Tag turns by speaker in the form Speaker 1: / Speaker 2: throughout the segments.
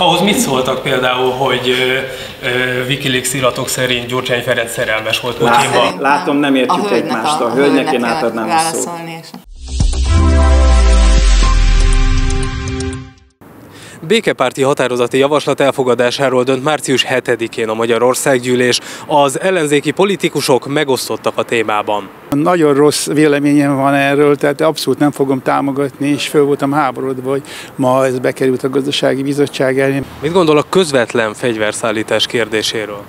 Speaker 1: Ahhoz mit szóltak például, hogy ö, ö, Wikileaks iratok szerint Gyurcsány Ferenc szerelmes volt Putyinba?
Speaker 2: Látom, nem értjük egymást. A hölgynek én átadnám a szót.
Speaker 1: Békepárti határozati javaslat elfogadásáról dönt március 7-én a Magyar Országgyűlés. Az ellenzéki politikusok megosztottak a témában.
Speaker 3: Nagyon rossz véleményem van erről, tehát abszolút nem fogom támogatni, és föl voltam háborodva, hogy ma ez bekerült a gazdasági bizottság elé.
Speaker 1: Mit gondol a közvetlen fegyverszállítás kérdéséről?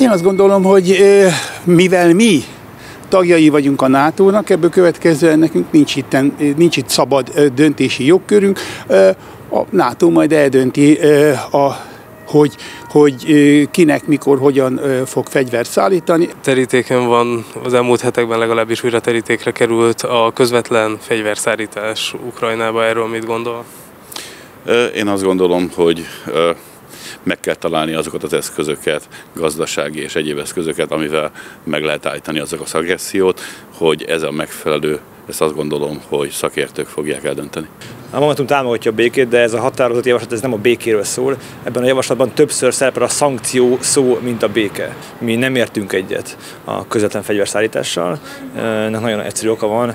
Speaker 3: Én azt gondolom, hogy mivel mi tagjai vagyunk a NATO-nak, ebből következően nekünk nincs itt, nincs itt szabad döntési jogkörünk. A NATO majd eldönti, a, hogy, hogy kinek, mikor, hogyan fog fegyvert szállítani.
Speaker 1: Terítéken van, az elmúlt hetekben legalábbis újra terítékre került a közvetlen fegyverszállítás Ukrajnába. Erről mit gondol?
Speaker 4: Én azt gondolom, hogy meg kell találni azokat az eszközöket, gazdasági és egyéb eszközöket, amivel meg lehet állítani azok az agressziót, hogy ez a megfelelő, ezt azt gondolom, hogy szakértők fogják eldönteni.
Speaker 5: A Momentum támogatja a békét, de ez a határozati javaslat ez nem a békéről szól. Ebben a javaslatban többször szerepel a szankció szó, mint a béke. Mi nem értünk egyet a közvetlen fegyverszállítással. Ennek nagyon egyszerű oka van.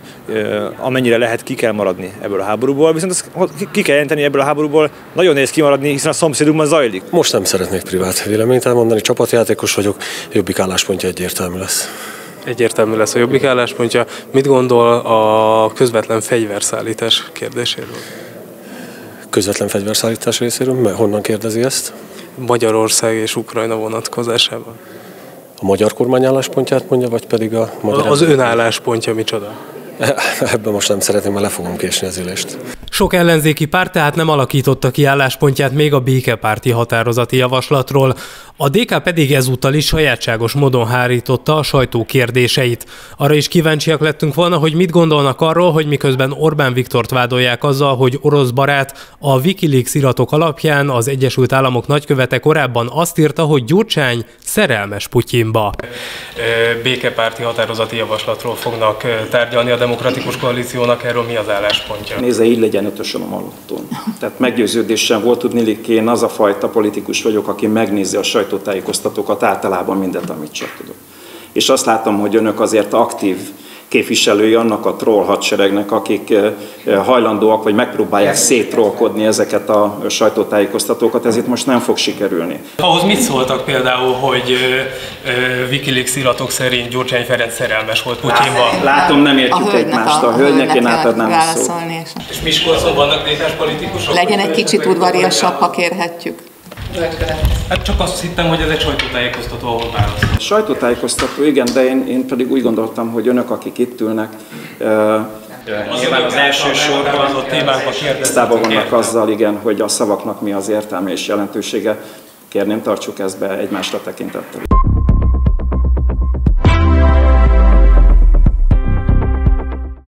Speaker 5: Amennyire lehet, ki kell maradni ebből a háborúból, viszont azt ki kell jelenteni ebből a háborúból, nagyon nehéz kimaradni, hiszen a szomszédunkban zajlik.
Speaker 6: Most nem szeretnék privát véleményt elmondani, csapatjátékos vagyok, jobbik álláspontja egyértelmű lesz
Speaker 1: egyértelmű lesz a jobbik álláspontja. Mit gondol a közvetlen fegyverszállítás kérdéséről?
Speaker 6: Közvetlen fegyverszállítás részéről? Honnan kérdezi ezt?
Speaker 1: Magyarország és Ukrajna vonatkozásában.
Speaker 6: A magyar kormány álláspontját mondja, vagy pedig a magyar...
Speaker 1: Az ön álláspontja micsoda?
Speaker 6: Ebben most nem szeretném, mert le fogom késni az ülést.
Speaker 1: Sok ellenzéki párt tehát nem alakította ki álláspontját még a békepárti határozati javaslatról. A DK pedig ezúttal is sajátságos módon hárította a sajtó kérdéseit. Arra is kíváncsiak lettünk volna, hogy mit gondolnak arról, hogy miközben Orbán Viktort vádolják azzal, hogy orosz barát, a Wikileaks iratok alapján az Egyesült Államok nagykövete korábban azt írta, hogy Gyurcsány szerelmes Putyinba. Békepárti határozati javaslatról fognak tárgyalni a demokratikus koalíciónak, erről mi az álláspontja?
Speaker 2: Nézze, így legyen ötösen a malotton. Tehát meggyőződésem volt, tudni, én az a fajta politikus vagyok, aki megnézi a sajtótájékoztatókat általában mindent, amit csak tudok. És azt látom, hogy önök azért aktív képviselői annak a troll hadseregnek, akik eh, eh, hajlandóak, vagy megpróbálják szétrolkodni ezeket a sajtótájékoztatókat, ez itt most nem fog sikerülni.
Speaker 1: Ahhoz mit szóltak például, hogy eh, Wikileaks iratok szerint Gyurcsány Ferenc szerelmes volt Putyinba?
Speaker 2: Látom, nem értjük egymást. A hölgynek én átadnám a szót.
Speaker 1: És Miskolcon vannak nézes politikusok?
Speaker 7: Legyen egy kicsit udvariasabb, ha kérhetjük.
Speaker 1: Hát csak azt hittem, hogy ez egy sajtótájékoztató, ahol válaszol.
Speaker 2: Sajtótájékoztató, igen, de én, én pedig úgy gondoltam, hogy önök, akik itt ülnek,
Speaker 1: az nyilván az első sorban az témákba
Speaker 2: Tisztában vannak azzal, igen, hogy a szavaknak mi az értelme és jelentősége. Kérném, tartsuk ezt be egymásra tekintettel.